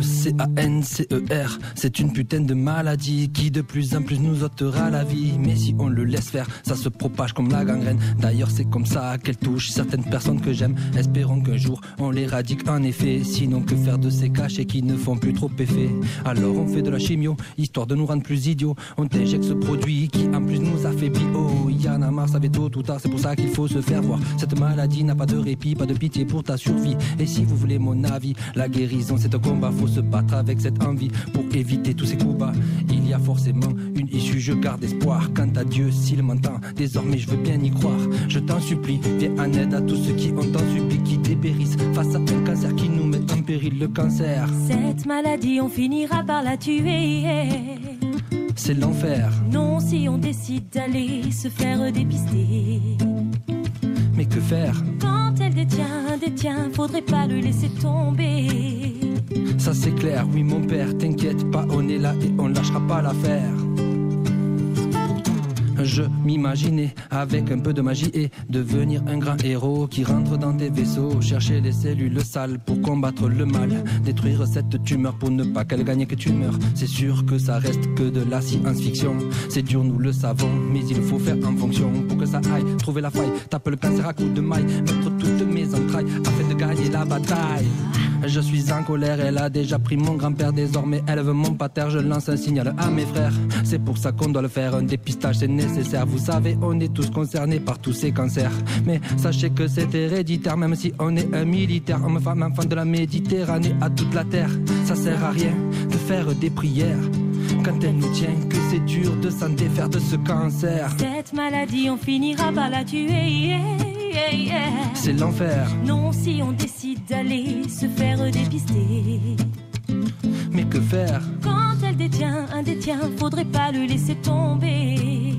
C-A-N-C-E-R. C'est une putain de maladie qui de plus en plus nous ôtera la vie. Mais si on le laisse faire, ça se propage comme la gangrène. D'ailleurs, c'est comme ça qu'elle touche certaines personnes que j'aime. Espérons qu'un jour on l'éradique en effet. Sinon, que faire de ces cachets qui ne font plus trop effet? Alors on fait de la chimio, histoire de nous rendre plus idiots. On t'injecte ce produit qui en plus nous affaiblit. Oh, y'en a marre, ça fait tôt ou tard, c'est pour ça qu'il faut se faire voir. Cette maladie n'a pas de répit, pas de pitié pour ta survie. Et si vous voulez mon avis, la guérison c'est un combat, faut se battre avec cette envie pour éviter tous ces coups bas. Il y a forcément une issue, je garde espoir. Quant à Dieu, s'il m'entend, désormais je veux bien y croire. Je t'en supplie, viens en aide à tous ceux qui ont tant subi, qui dépérissent face à un cancer qui nous met en péril le cancer. Cette maladie, on finira par la tuer. C'est l'enfer. Non, si on décide d'aller se faire dépister. Mais que faire? Quand elle détient, détient, faudrait pas le laisser tomber. C'est clair, oui mon père, t'inquiète pas, on est là et on lâchera pas l'affaire. Je m'imaginais avec un peu de magie et devenir un grand héros qui rentre dans tes vaisseaux, chercher les cellules sales pour combattre le mal, détruire cette tumeur pour ne pas qu'elle gagne que tu meurs. C'est sûr que ça reste que de la science-fiction. C'est dur, nous le savons, mais il faut faire en fonction pour que ça aille. Trouver la faille, tape le cancer à coups de maille, mettre toutes mes entrailles afin de gagner la bataille. Je suis en colère, elle a déjà pris mon grand-père désormais. Elle veut mon pater, je lance un signal à mes frères. C'est pour ça qu'on doit le faire, un dépistage c'est nécessaire. Vous savez, on est tous concernés par tous ces cancers. Mais sachez que c'est héréditaire, même si on est un militaire, homme, femme, enfant de la Méditerranée à toute la terre. Ça sert à rien de faire des prières. Quand elle nous tient, que c'est dur de s'en défaire de ce cancer. Cette maladie, on finira par la tuer. yeah, yeah, yeah. C'est l'enfer. Non, si on décide d'aller se faire dépister. Mais que faire? Quand elle détient, un détient, faudrait pas le laisser tomber.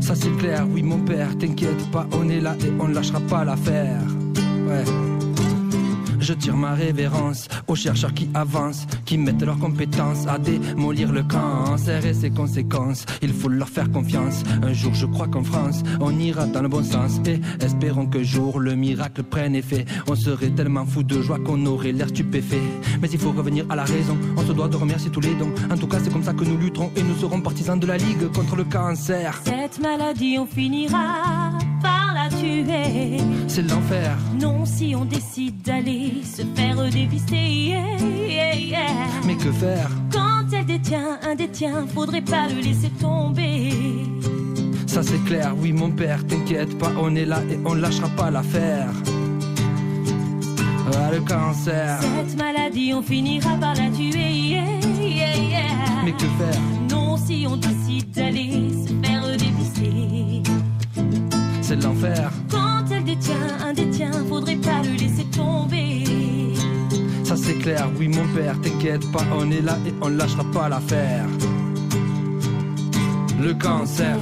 Ça c'est clair, oui mon père, t'inquiète pas, on est là et on lâchera pas l'affaire. Ouais. Je tire ma révérence aux chercheurs qui avancent, qui mettent leurs compétences à démolir le cancer et ses conséquences. Il faut leur faire confiance. Un jour, je crois qu'en France, on ira dans le bon sens. Et espérons que jour le miracle prenne effet. On serait tellement fou de joie qu'on aurait l'air stupéfait. Mais il faut revenir à la raison. On se doit de remercier tous les dons. En tout cas, c'est comme ça que nous lutterons et nous serons partisans de la ligue contre le cancer. Cette maladie, on finira tuer. C'est l'enfer. Non, si on décide d'aller se faire dépister. yeah, yeah, yeah. Mais que faire? Quand elle détient, un détient, faudrait pas le laisser tomber. Ça c'est clair, oui mon père, t'inquiète pas, on est là et on lâchera pas l'affaire. Ah, le cancer, Cette maladie, on finira par la tuer. yeah, yeah, yeah. mais que faire? Non, si on décide d'aller se faire. C'est l'enfer. Quand elle détient, un détient, faudrait pas le laisser tomber. Ça c'est clair, oui mon père, t'inquiète pas, on est là et on lâchera pas l'affaire. Le cancer,